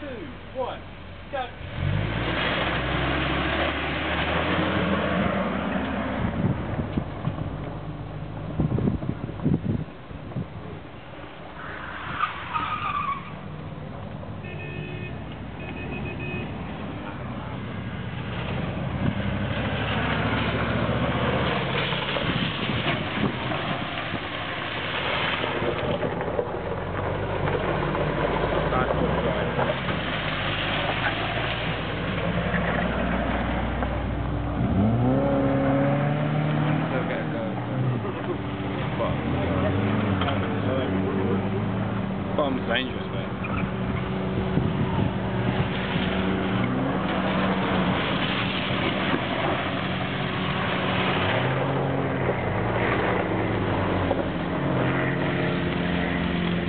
two, one, go. Bomb's dangerous, mate.